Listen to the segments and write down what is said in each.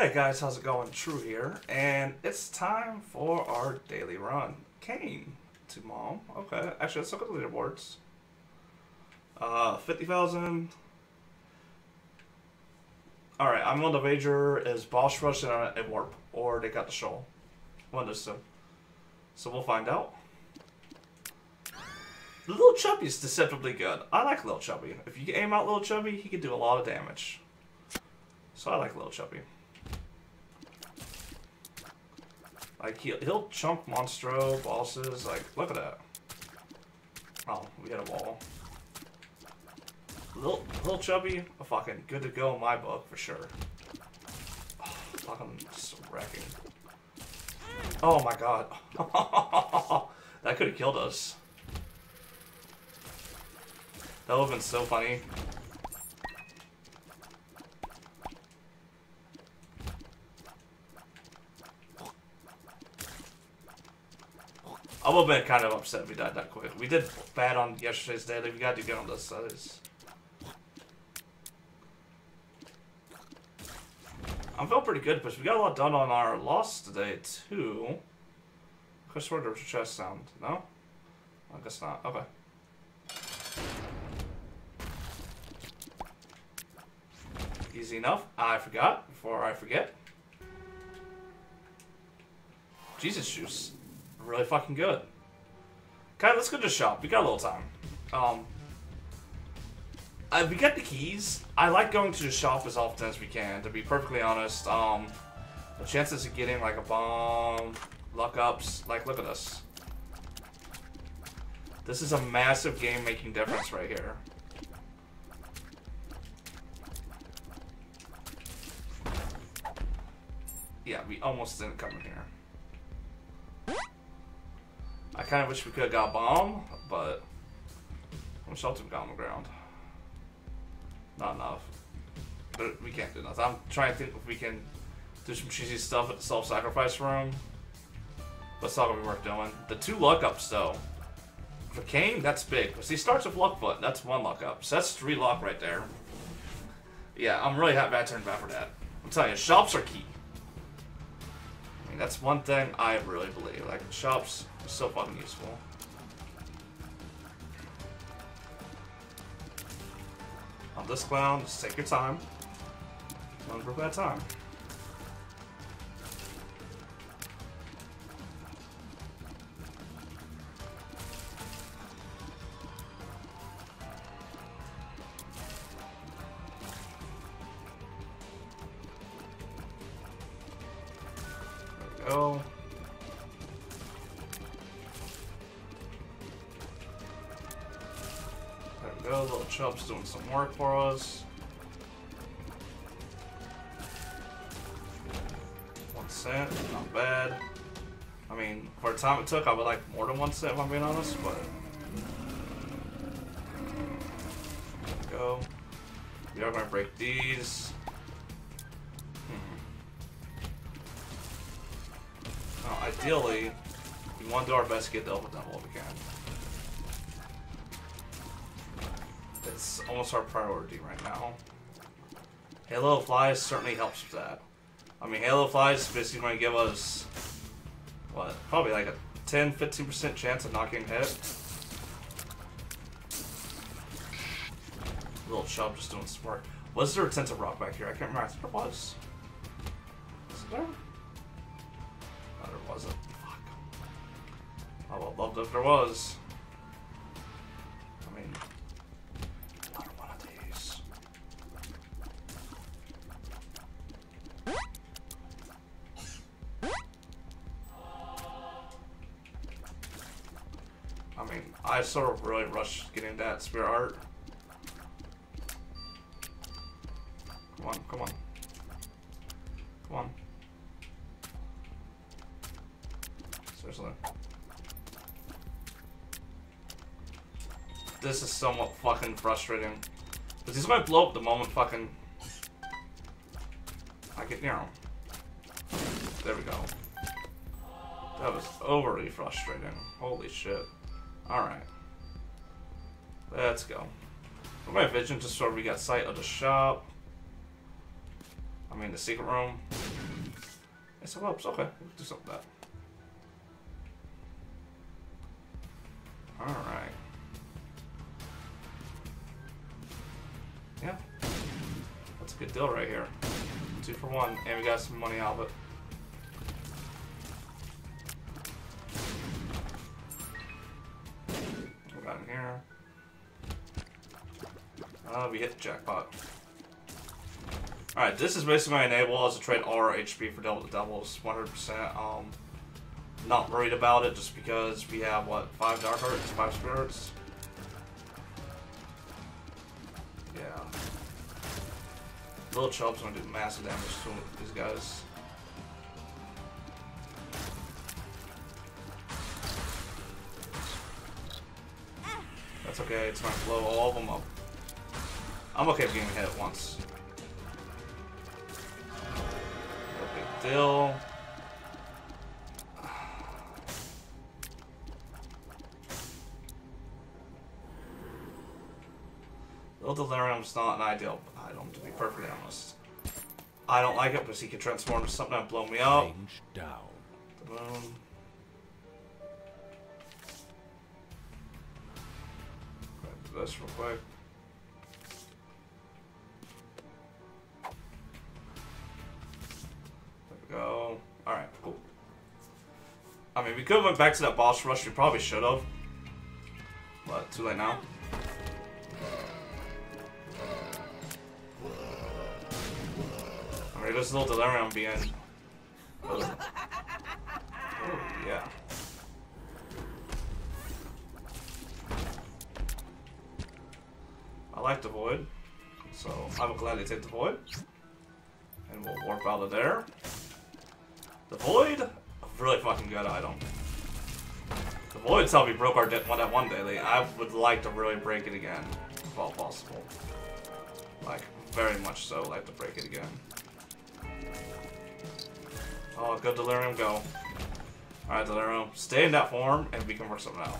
Hey guys, how's it going? True here, and it's time for our daily run. Cain to mom. Okay, actually, let's look at the leaderboards. Uh, 50,000. Alright, I'm on the wager is Boss Rush and a Warp, or they got the show. One of those two. So we'll find out. Little Chubby's deceptively good. I like Little Chubby. If you aim out Little Chubby, he can do a lot of damage. So I like Little Chubby. Like, he'll, he'll chunk Monstro, bosses, like, look at that. Oh, we hit a wall. Little, little Chubby, a fucking good to go in my book, for sure. Oh, fucking just wrecking. Oh my god. that could have killed us. That would have been so funny. I would have been kind of upset we died that quick. We did bad on yesterday's daily. We got to get on this. That is. I felt pretty good, but we got a lot done on our loss today, too. Chris, where does chest sound? No? I guess not. Okay. Easy enough. I forgot before I forget. Jesus juice. Really fucking good. Okay, let's go to the shop. We got a little time. Um, uh, we got the keys. I like going to the shop as often as we can, to be perfectly honest. Um, the chances of getting like a bomb, luck ups, like look at this. This is a massive game making difference right here. Yeah, we almost didn't come in here. I kind of wish we could have got bomb, but I'm shelter got on the ground. Not enough. But we can't do nothing. I'm trying to think if we can do some cheesy stuff at the self-sacrifice room. But it's not gonna be worth doing. The two luck ups though. For Cain, that's big. Because he starts with luck foot, that's one luck up. So that's three luck right there. Yeah, I'm really happy I turned back for that. I'm telling you, shops are key. That's one thing I really believe. Like, shops are so fucking useful. On this clown, just take your time. At a time. Work for us. One cent, not bad. I mean, for the time it took, I would like more than one cent if I'm being honest, but... Go. We are gonna break these. Hmm. Ideally, we want to do our best to get the Elven Temple if we can. It's almost our priority right now. Halo Flies certainly helps with that. I mean, Halo Flies is basically going to give us, what, probably like a 10-15% chance of getting hit. Little Chub just doing work. Was there a tinted rock back here? I can't remember. I think there was. It there? No, there wasn't. Fuck. I would have loved if there was. Sort of really rushed getting that spirit heart. Come on, come on. Come on. Seriously. This is somewhat fucking frustrating. Because he's gonna blow up the moment fucking... I get near him. There we go. That was overly frustrating. Holy shit. Alright. Let's go. For my vision, just so we got sight of the shop. I mean, the secret room. It's a whoops. Okay, We'll do something with that. Alright. Yeah. That's a good deal right here. Two for one, and we got some money out of it. We got in here. Uh, we hit the jackpot. Alright, this is basically my enable as to trade our HP for double the doubles, 100%. Um, not worried about it just because we have, what, 5 Dark Hearts, 5 Spirits? Yeah. Little Chub's gonna do massive damage to these guys. That's okay, it's gonna blow all of them up. I'm okay with getting hit at once. No big deal. Little Delirium's not an ideal item, to be perfectly honest. I don't like it because he can transform into something that blow me up. Range down. Boom. Grab this real quick. Could have went back to that boss rush. We probably should have. But too late now. I mean, this little delirium being. Oh, yeah. I like the void, so I will gladly take the void. And we'll warp out of there. The void, really fucking good item. The void's how we broke our debt one that one daily. I would like to really break it again, if all possible. Like, very much so, like to break it again. Oh, go Delirium, go. Alright, Delirium, stay in that form, and we can work something out.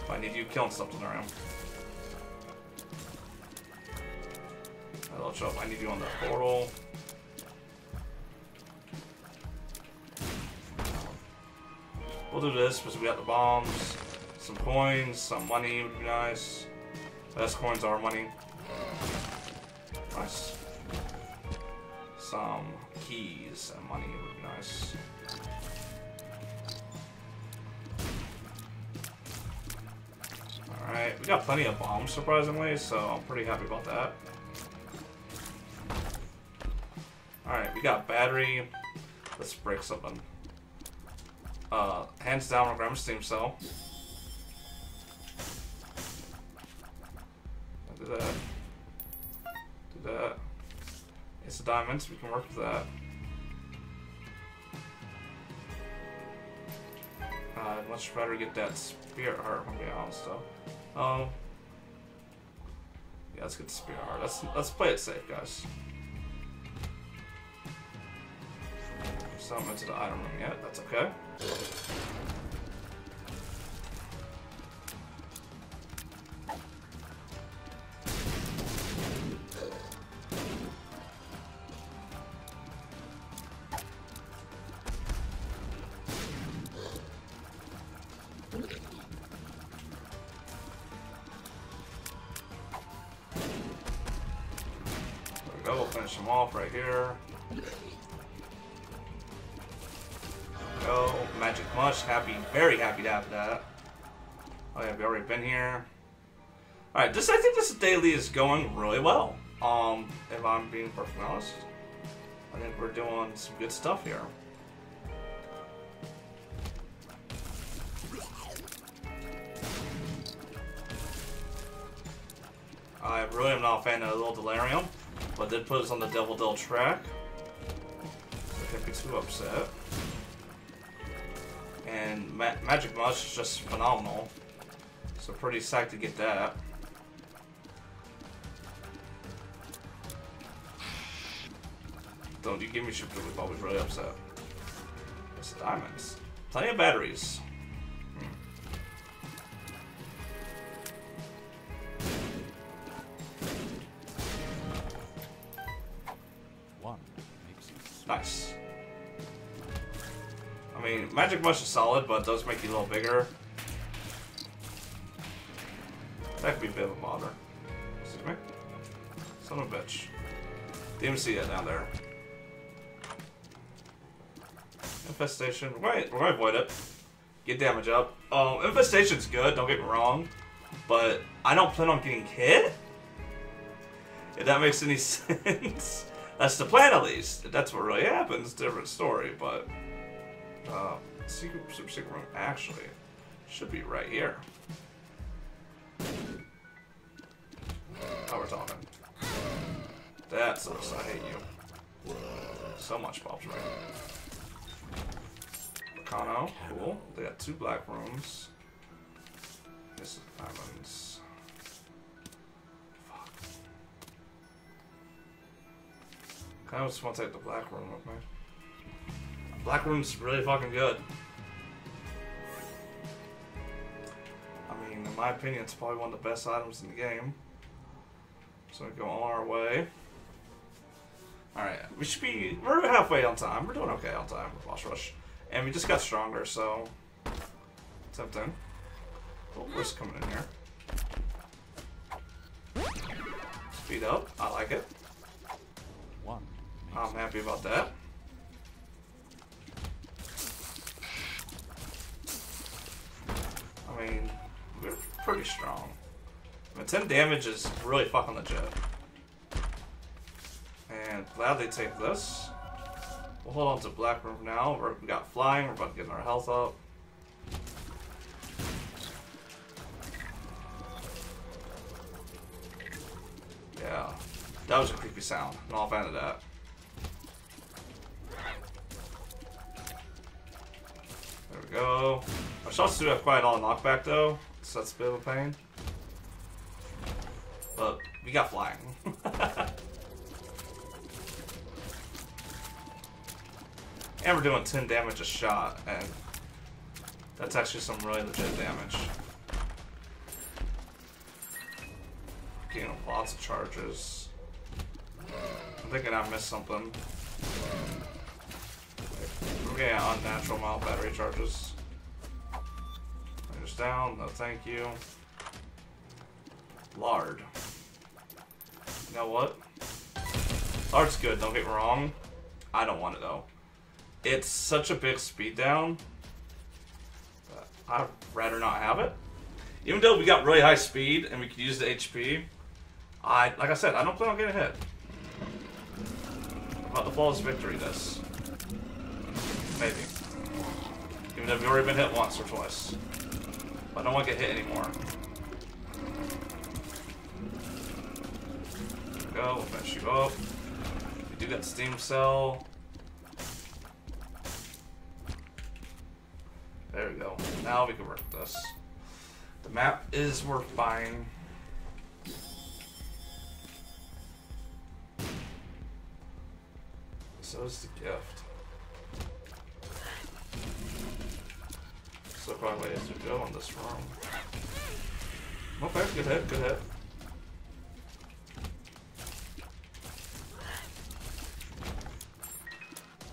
If I need you killing stuff, Delirium. Hello, Chop, I need you on that portal. We'll do this because we got the bombs, some coins, some money would be nice. Best coins are money. Nice. Some keys and money would be nice. Alright, we got plenty of bombs surprisingly, so I'm pretty happy about that. Alright, we got battery. Let's break something. Uh, hands down, Gram Steam Sale. Do that. Do that. It's a diamond, so we can work with that. I'd much rather get that spirit heart, I'm being honest though. Um, yeah, let's get the spirit heart. Let's let's play it safe, guys. Something into the item room yet? That's okay. There we go, we'll finish them off right here. Go, Magic Mush, happy, very happy to have that. Oh yeah, we already been here. Alright, this I think this daily is going really well. Um, if I'm being perfectly honest. I think we're doing some good stuff here. I really am not a fan of little delirium, but did put us on the Devil Deal track. So can't be too upset. And Ma Magic Mush is just phenomenal. So pretty psyched to get that. Don't you give me shit I'll be really upset. It's diamonds. Plenty of batteries. Mush is solid, but does make you a little bigger. That could be a bit of a bother. Excuse me? Son of a bitch. Didn't see that down there. Infestation. We're going, we're to avoid it. Get damage up. Um, Infestation's good, don't get me wrong. But I don't plan on getting hit? If that makes any sense. That's the plan, at least. If that's what really happens, different story, but... Uh, secret, super secret room actually should be right here. Now we're talking. That sucks. I hate you. So much Bob's right. Volcano, cool. They got two black runes. This is diamonds. Fuck. Kind of just want to take the black rune with me. Black rune's really fucking good. Mean, in my opinion, it's probably one of the best items in the game. So we go on our way. Alright, we should be, we're halfway on time. We're doing okay on time with Boss Rush. And we just got stronger, so... Tempting. Oh, hmm. where's coming in here? Speed up, I like it. One. I'm happy about that. I mean, we're pretty strong. I mean, 10 damage is really fucking legit. And glad they take this. We'll hold on to Black Rune now. We're, we got flying, we're about to get our health up. Yeah, that was a creepy sound. Not a fan of that. There we go. Our shots do have quite a lot of knockback though, so that's a bit of a pain. But we got flying. and we're doing 10 damage a shot, and that's actually some really legit damage. Getting lots of charges. I'm thinking I missed something. We're getting unnatural mild battery charges. Down, no thank you. Lard. You know what? Lard's good, don't get me wrong. I don't want it though. It's such a big speed down. I'd rather not have it. Even though we got really high speed and we could use the HP, I like I said, I don't plan on getting hit. About the flawless victory this. Maybe. Even though we've already been hit once or twice. I don't want to get hit anymore. Go, we'll you up. We do got Steam Sale. There we go. Now we can work with this. The map is worth buying. So is the gift. Far away as we go on this room. Okay, good hit, good hit.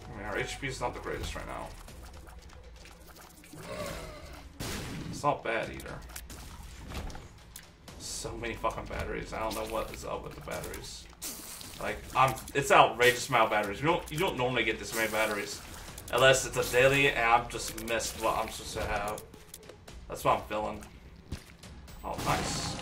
I mean, our HP is not the greatest right now. It's not bad either. So many fucking batteries. I don't know what is up with the batteries. Like, I'm. It's outrageous amount of batteries. You don't. You don't normally get this many batteries, unless it's a daily, and I've just missed what I'm supposed to have. That's what I'm feeling. Oh, nice.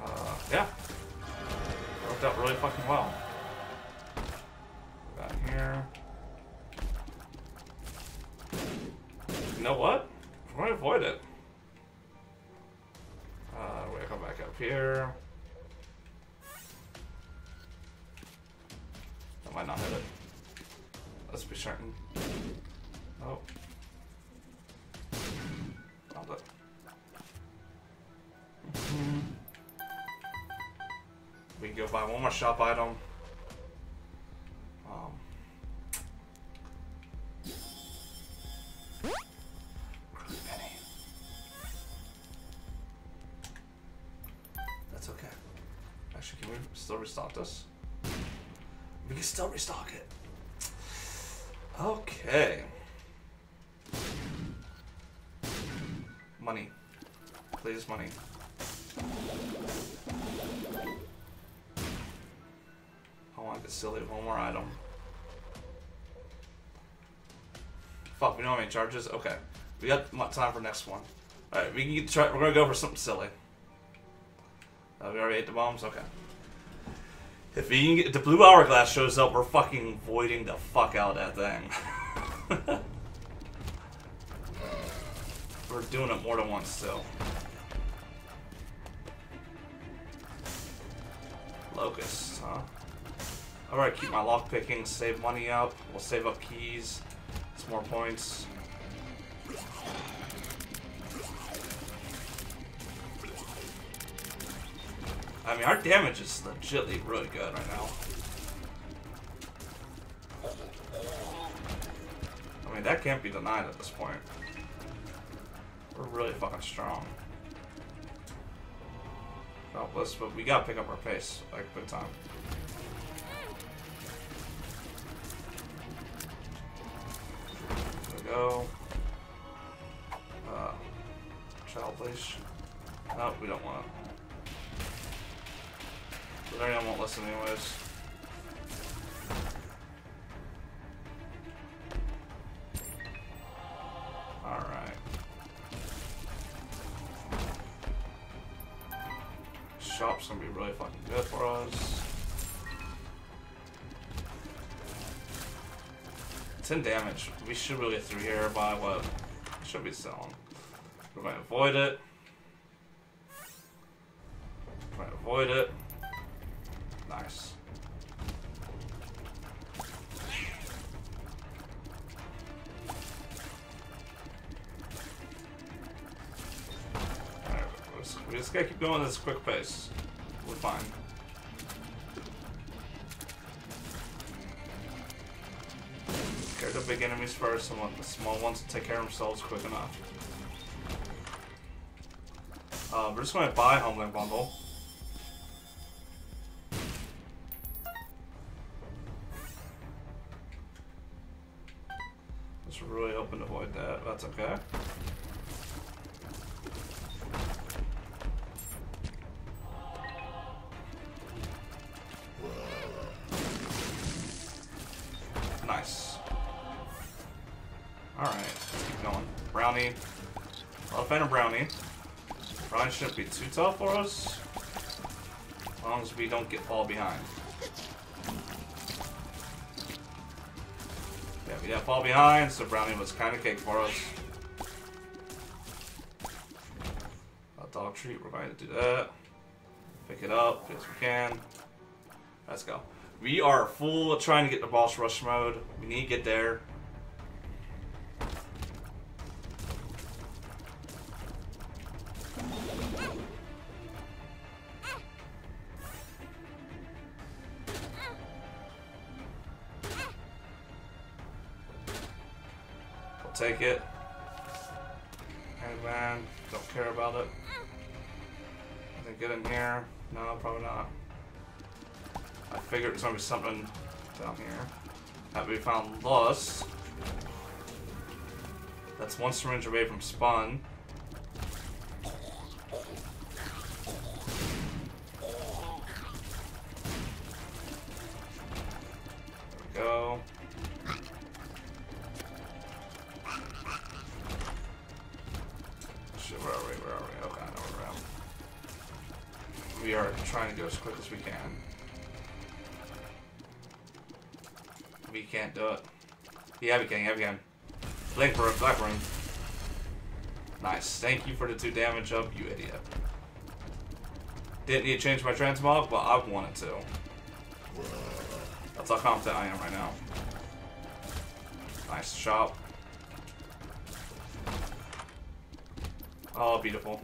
Uh, yeah. Worked out really fucking well. Got here. You know what? We're gonna avoid it. Up here. I might not hit it. Let's be certain. Oh. Found it. Mhm. We can go buy one more shop item. Okay. Money. Please, money. I want to get silly with one more item. Fuck, we don't have charges? Okay. We got time for next one. Alright, we can get try we're gonna go for something silly. Uh, we already ate the bombs? Okay. If get, if the blue hourglass shows up, we're fucking voiding the fuck out of that thing. we're doing it more than once still. Locusts, huh? Alright, keep my lockpicking, save money up. We'll save up keys. It's more points. I mean, our damage is legitly really good right now. I mean, that can't be denied at this point. We're really fucking strong. Helpless, but we gotta pick up our pace, like, big time. There we go. Uh, child leash. No, we don't want it. But anyone won't listen anyways. Shop's gonna be really fucking good for us. 10 damage. We should really get through here by what? Should be selling. We're gonna avoid it. Try to avoid it. Going this quick pace. We're fine. Care the big enemies first and let the small ones take care of themselves quick enough. Uh, we're just gonna buy Homeland Bundle. Just really hoping to avoid that. That's okay. Of Brownie. Brownie shouldn't be too tough for us. As long as we don't get fall behind. Yeah, we got fall behind, so Brownie was kind of cake for us. A dog treat, we're going to do that. Pick it up, as we can. Let's go. We are full of trying to get the boss rush mode. We need to get there. There's be something down here. That we found lost. That's one syringe away from spawn. We go. Shit, where are we? Where are we? Okay, I know we're at. We are trying to go as quick as we can. Can't do it. Yeah, we can. Yeah, we can. Blink for a black rune. Nice. Thank you for the two damage up, you idiot. Didn't need to change my transmog, but I wanted to. That's how confident I am right now. Nice shot. Oh, beautiful.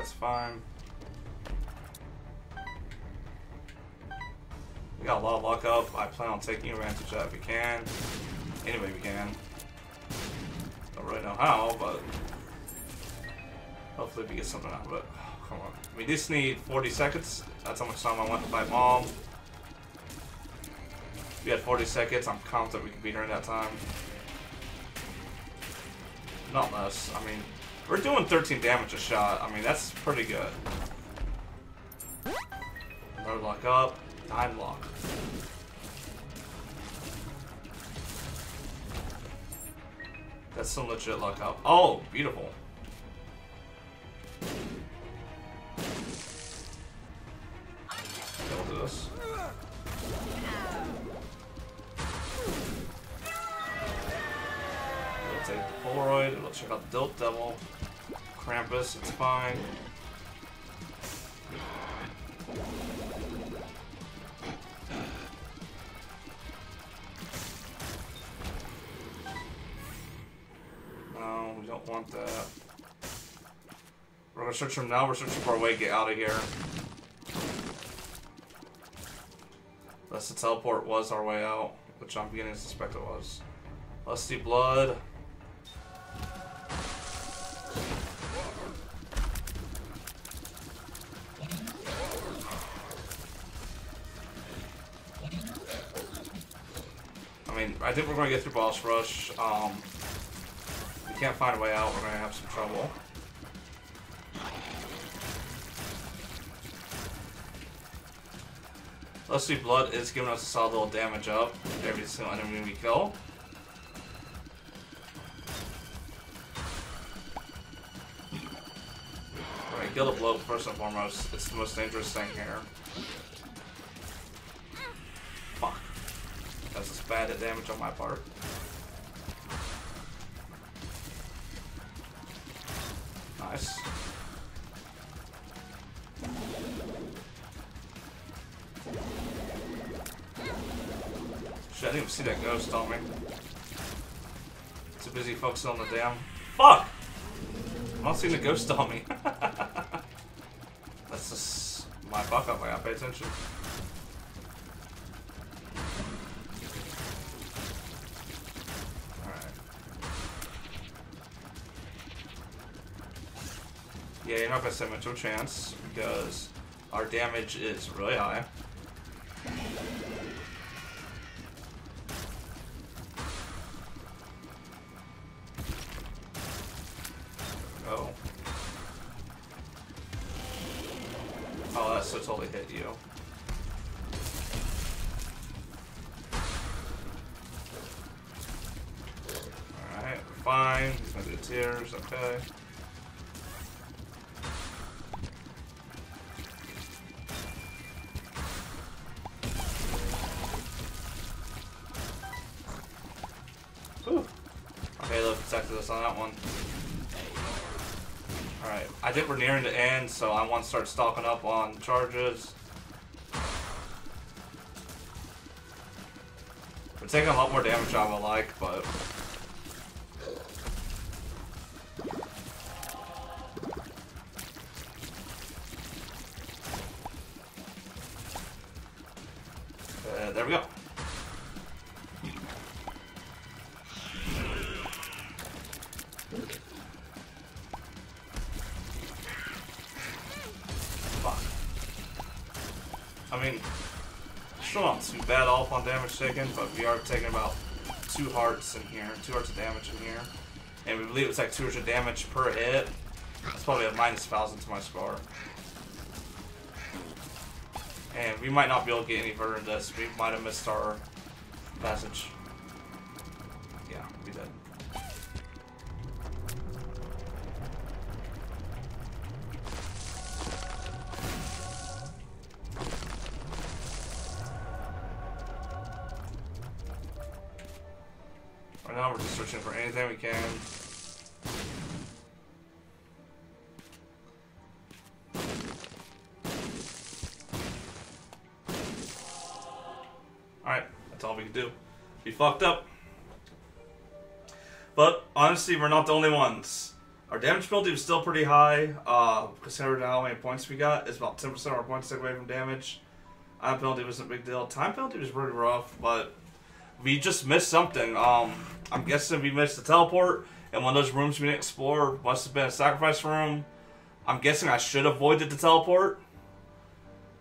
That's fine. We got a lot of luck up. I plan on taking advantage of that if we can. Anyway, we can. Don't really know how, but hopefully we get something out of it. Come on. We just need 40 seconds. That's how much time I want to fight mom. We had 40 seconds. I'm confident we can beat her in that time. Not less. I mean, we're doing 13 damage a shot. I mean, that's pretty good. Another lock up. Time lock. That's some legit luck up. Oh, beautiful. Do this. We'll take the Polaroid, we'll check out the Dilt Devil. Krampus, it's fine. No, we don't want that. We're gonna search for now, we're searching for a way to get out of here. Unless the teleport was our way out, which I'm beginning to suspect it was. Lusty blood. Mean, I think we're going to get through boss rush. Um, we can't find a way out, we're going to have some trouble. Lusty Blood is giving us a solid little damage up every single enemy we kill. Alright, Guild of Bloat first and foremost. It's the most dangerous thing here. Bad hit damage on my part. Nice. Shit, I didn't even see that ghost on me. Too busy focusing on the damn. Fuck! I'm not seeing the ghost on me. That's just my fuck up. I gotta pay attention. Alright. Of a chance because our damage is really high. Oh. Oh, that so totally hit you. Alright, fine. He's gonna do tears, okay. One. Alright, I think we're nearing the end, so I want to start stocking up on charges. We're taking a lot more damage than I would like, but... Fuck. I mean, still not too bad off on damage taken, but we are taking about two hearts in here, two hearts of damage in here. And we believe it's like 200 damage per hit. That's probably a minus 1,000 to my score. And we might not be able to get any further in this. We might have missed our passage. That's all we can do. We fucked up. But honestly, we're not the only ones. Our damage penalty was still pretty high, uh, considering how many points we got. It's about 10% of our points take away from damage. Time penalty wasn't a big deal. Time penalty was pretty rough, but we just missed something. Um, I'm guessing we missed the teleport, and one of those rooms we didn't explore must have been a sacrifice room. I'm guessing I should have avoided the teleport,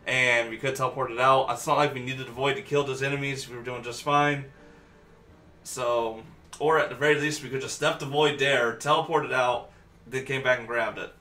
and we could teleport it out. It's not like we needed to void to kill those enemies. We were doing just fine. So, or at the very least, we could just step the void there, teleport it out, then came back and grabbed it.